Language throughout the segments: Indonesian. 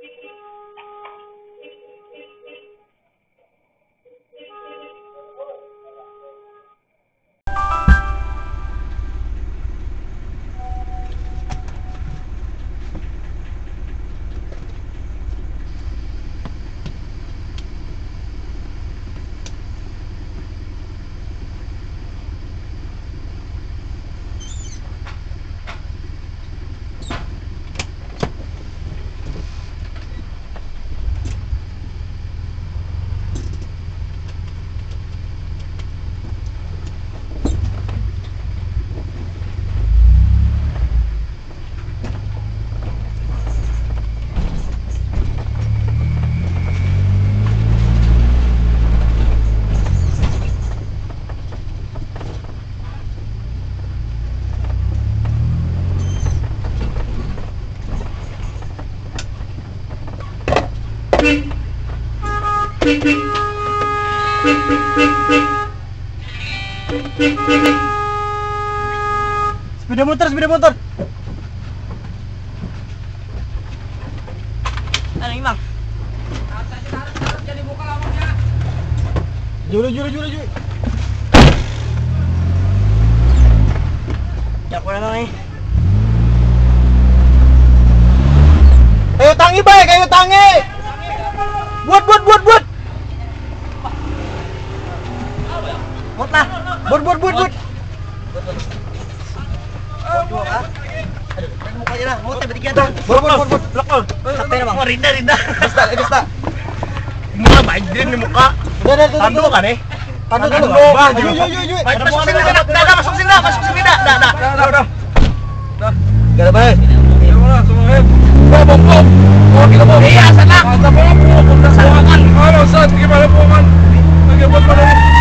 speaking Sepeda motor, sepeda motor. Yung mang? Juru, juru, juru, juru. Ya ko na lang eh. Kayu tangi, bay, kayu tangi. Buat, buat, buat, buat. Mut na! Buat, buat, buat, buat. Dua ka? Aduh, niya na. Mut, bigyan to. Buat, buat, buat, buat. Lakol. Sakte na mang. Rinda, rinda. Basta, eh, basta. Mukha baik din ni muka. Udah, udah, udah. Tando ka ni? Tando Tando. dulu. Bah, Ayo, ayo, ayo, ayo. Baik, masuk sini dah, dah, dah, masuk sini dah, masuk sini dah, dah, dah. Udah, udah. Gak ada baik. Bom, bom, bom. Oh, kita bom. Iya, sana. Kita bom, bom. Sana. Halo, Ustaz, gimana boman? Lagi buat mana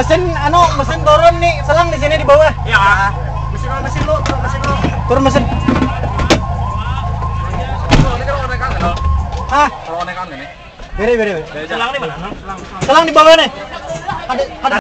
mesin anu mesin turun nih selang di sini di bawah. Ya mesin mesin lu? Turun mesin lo turun mesin. Ah kalau naik kan gini kan, kan beri beri beri. Selang di mana? Selang di bawah nih. Ada ada.